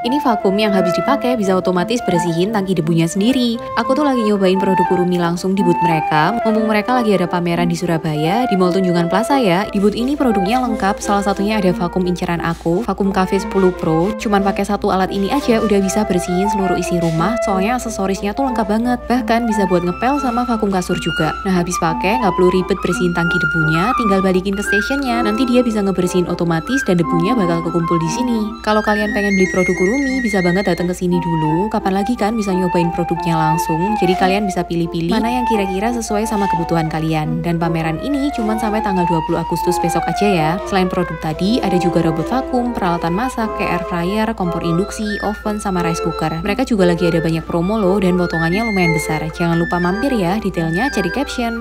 Ini vakum yang habis dipakai bisa otomatis bersihin tangki debunya sendiri. Aku tuh lagi nyobain produk Kurumi langsung di booth mereka. Mumpung mereka lagi ada pameran di Surabaya, di Mall Tunjungan Plaza ya. Di booth ini produknya lengkap, salah satunya ada vakum inceran aku, vakum cafe 10 Pro. Cuman pakai satu alat ini aja udah bisa bersihin seluruh isi rumah, soalnya aksesorisnya tuh lengkap banget. Bahkan bisa buat ngepel sama vakum kasur juga. Nah habis pakai nggak perlu ribet bersihin tangki debunya, tinggal balikin ke stationnya. Nanti dia bisa ngebersihin otomatis dan debunya bakal kekumpul di sini. Kalau kalian pengen beli produk Kurumi bisa banget datang ke sini dulu. Kapan lagi kan bisa nyobain produknya langsung. Jadi kalian bisa pilih-pilih mana yang kira-kira sesuai sama kebutuhan kalian. Dan pameran ini cuma sampai tanggal 20 Agustus besok aja ya. Selain produk tadi, ada juga robot vakum, peralatan masak, kayak air fryer, kompor induksi, oven, sama rice cooker. Mereka juga lagi ada banyak promo loh dan potongannya lumayan besar. Jangan lupa mampir ya, detailnya cari caption.